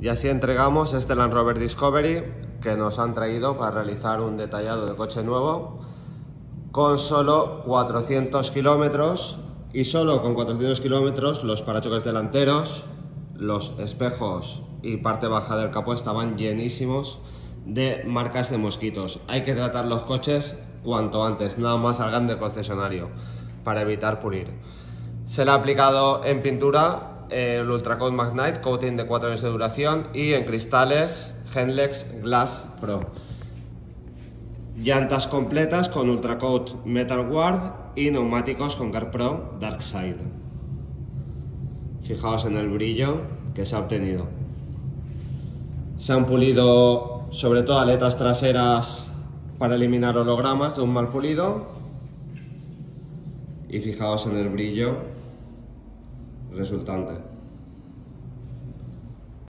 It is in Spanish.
Y así entregamos este Land Rover Discovery que nos han traído para realizar un detallado de coche nuevo con solo 400 kilómetros y solo con 400 kilómetros los parachoques delanteros, los espejos y parte baja del capó estaban llenísimos de marcas de mosquitos. Hay que tratar los coches cuanto antes, nada más salgan del concesionario para evitar pulir. Se le ha aplicado en pintura el Ultracoat Magnite, coating de 4 años de duración y en cristales Genlex Glass Pro. Llantas completas con Ultracoat Metal Guard y neumáticos con CarPro Dark Side. Fijaos en el brillo que se ha obtenido. Se han pulido sobre todo aletas traseras para eliminar hologramas de un mal pulido. Y fijaos en el brillo resultante.